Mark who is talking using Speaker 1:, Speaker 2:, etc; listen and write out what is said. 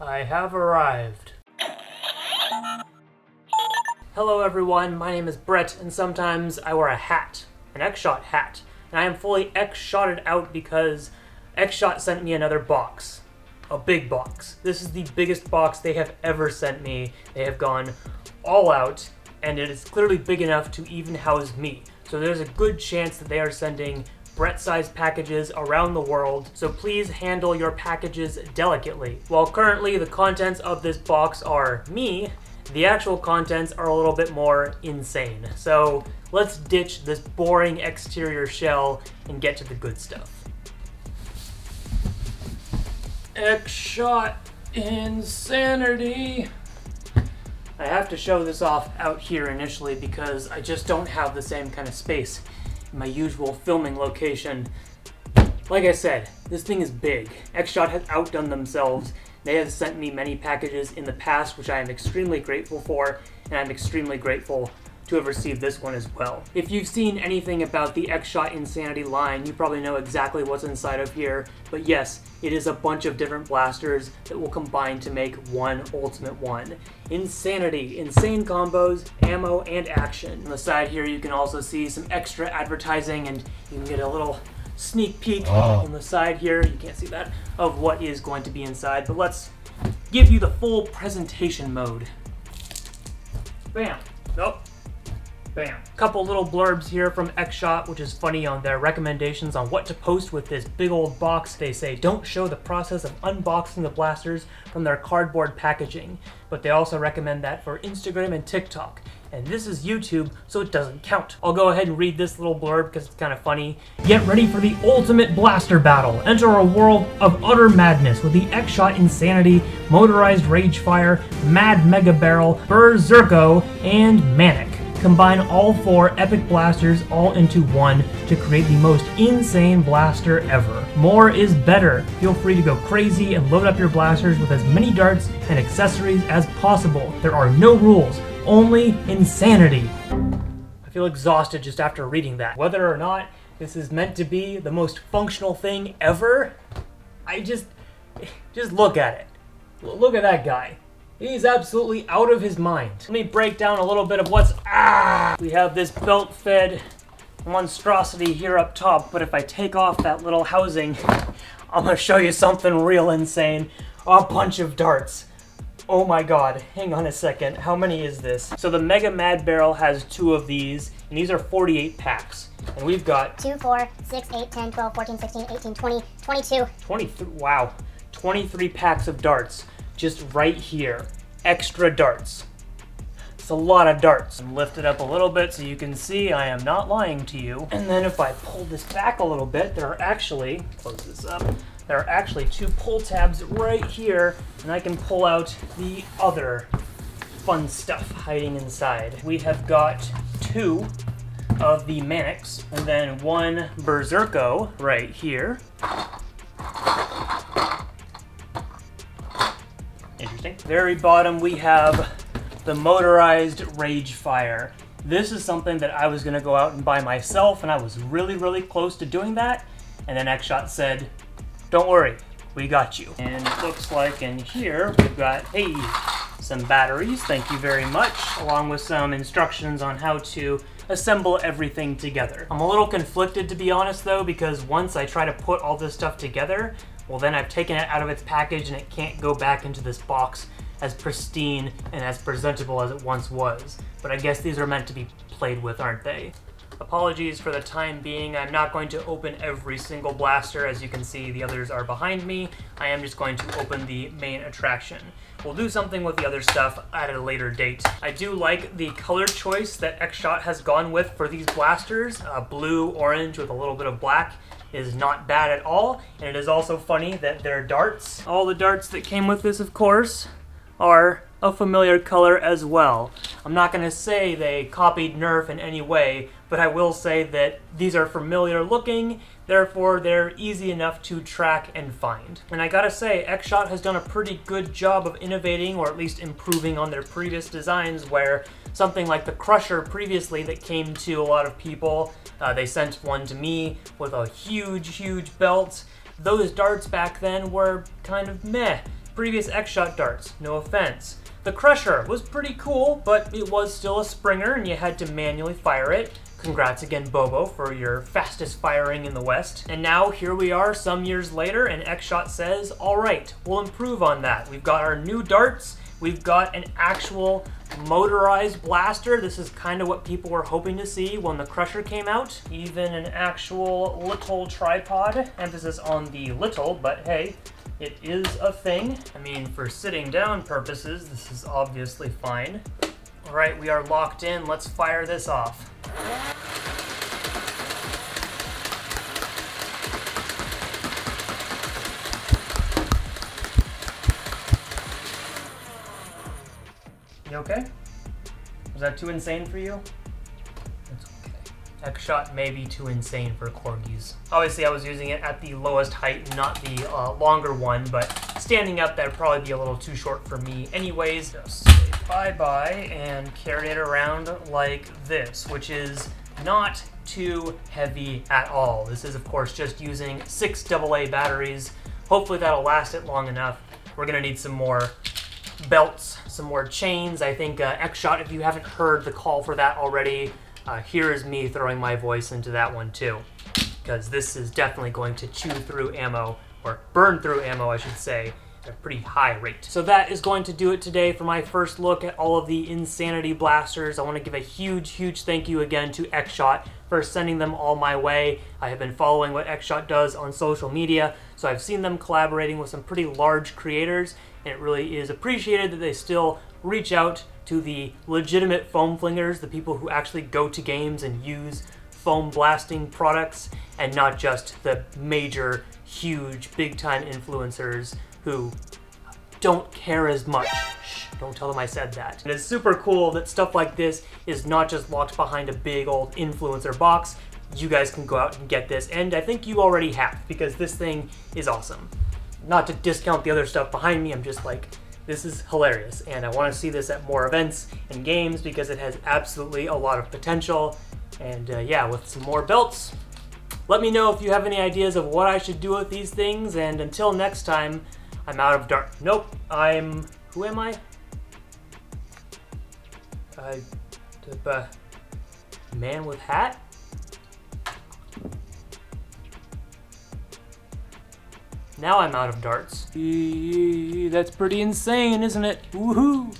Speaker 1: I have arrived. Hello everyone, my name is Beret, and sometimes I wear a hat, an X-Shot hat. And I am fully X-Shotted out because X-Shot sent me another box. A big box. This is the biggest box they have ever sent me. They have gone all out, and it is clearly big enough to even house me. So there's a good chance that they are sending Beret-sized packages around the world, so please handle your packages delicately. While currently the contents of this box are me, the actual contents are a little bit more insane. So let's ditch this boring exterior shell and get to the good stuff. X-Shot Insanity! I have to show this off out here initially because I just don't have the same kind of space my usual filming location. Like I said, this thing is big. X-Shot has outdone themselves. They have sent me many packages in the past, which I am extremely grateful for, and I'm extremely grateful to have received this one as well. If you've seen anything about the X-Shot Insanity line, you probably know exactly what's inside of here, but yes, it is a bunch of different blasters that will combine to make one ultimate one. Insanity, insane combos, ammo, and action. On the side here you can also see some extra advertising and you can get a little sneak peek oh. on the side here, you can't see that, of what is going to be inside, but let's give you the full presentation mode. Bam. Nope. Bam. Couple little blurbs here from X-Shot, which is funny on their recommendations on what to post with this big old box. They say don't show the process of unboxing the blasters from their cardboard packaging, but they also recommend that for Instagram and TikTok. And this is YouTube, so it doesn't count. I'll go ahead and read this little blurb because it's kind of funny. Get ready for the ultimate blaster battle. Enter a world of utter madness with the X-Shot Insanity, Motorized Ragefire, Mad Mega Barrel, Berserko, and Manic. Combine all four epic blasters all into one to create the most insane blaster ever. More is better. Feel free to go crazy and load up your blasters with as many darts and accessories as possible. There are no rules, only insanity. I feel exhausted just after reading that. Whether or not this is meant to be the most functional thing ever, I just, just look at it. Look at that guy. He's absolutely out of his mind. Let me break down a little bit of what's... Ah! We have this belt-fed monstrosity here up top, but if I take off that little housing, I'm gonna show you something real insane. A bunch of darts. Oh my god, hang on a second. How many is this? So the Mega Mad Barrel has two of these, and these are 48 packs. And we've got...
Speaker 2: 2, 4, 6, 8, 10, 12, 14, 16, 18, 20, 22.
Speaker 1: 23, wow. 23 packs of darts just right here. Extra darts. It's a lot of darts. And lift it up a little bit so you can see I am not lying to you. And then if I pull this back a little bit, there are actually, close this up, there are actually two pull tabs right here, and I can pull out the other fun stuff hiding inside. We have got two of the Manics, and then one Berserko right here. Very bottom we have the motorized Ragefire. This is something that I was going to go out and buy myself, and I was really, really close to doing that. And then X-Shot said, don't worry, we got you. And it looks like in here we've got, hey, some batteries, thank you very much, along with some instructions on how to assemble everything together. I'm a little conflicted to be honest though, because once I try to put all this stuff together, well then I've taken it out of its package and it can't go back into this box as pristine and as presentable as it once was. But I guess these are meant to be played with, aren't they? Apologies for the time being, I'm not going to open every single blaster. As you can see, the others are behind me. I am just going to open the main attraction. We'll do something with the other stuff at a later date. I do like the color choice that X-Shot has gone with for these blasters. Uh, blue, orange with a little bit of black is not bad at all. And it is also funny that their darts, all the darts that came with this, of course, are a familiar color as well. I'm not going to say they copied Nerf in any way, but I will say that these are familiar looking, therefore they're easy enough to track and find. And I gotta say, X-Shot has done a pretty good job of innovating, or at least improving on their previous designs, where something like the Crusher previously that came to a lot of people, uh, they sent one to me with a huge, huge belt. Those darts back then were kind of meh previous X-Shot darts, no offense. The Crusher was pretty cool, but it was still a Springer and you had to manually fire it. Congrats again, Bobo, for your fastest firing in the West. And now here we are some years later, and X-Shot says, all right, we'll improve on that. We've got our new darts, we've got an actual motorized blaster. This is kind of what people were hoping to see when the Crusher came out. Even an actual little tripod, emphasis on the little, but hey, it is a thing. I mean, for sitting down purposes, this is obviously fine. All right, we are locked in. Let's fire this off. You okay? Was that too insane for you? Okay. X-Shot may be too insane for corgis. Obviously, I was using it at the lowest height, not the uh, longer one, but standing up, that'd probably be a little too short for me anyways. Just say bye-bye and carry it around like this, which is not too heavy at all. This is, of course, just using six AA batteries. Hopefully that'll last it long enough. We're gonna need some more belts, some more chains. I think uh, X-Shot, if you haven't heard the call for that already, uh, here is me throwing my voice into that one too. Because this is definitely going to chew through ammo, or burn through ammo, I should say, at a pretty high rate. So that is going to do it today for my first look at all of the Insanity blasters. I want to give a huge, huge thank you again to X-Shot for sending them all my way. I have been following what X-Shot does on social media, so I've seen them collaborating with some pretty large creators, and it really is appreciated that they still reach out to the legitimate foam flingers, the people who actually go to games and use foam blasting products, and not just the major, huge, big time influencers who don't care as much. Shh, don't tell them I said that. And it's super cool that stuff like this is not just locked behind a big old influencer box. You guys can go out and get this, and I think you already have, because this thing is awesome. Not to discount the other stuff behind me, I'm just like, this is hilarious, and I want to see this at more events and games because it has absolutely a lot of potential. And uh, yeah, with some more belts, let me know if you have any ideas of what I should do with these things, and until next time, I'm out of dark. Nope, I'm. Who am I? I. Uh, man with hat? Now I'm out of darts. That's pretty insane, isn't it? Woohoo!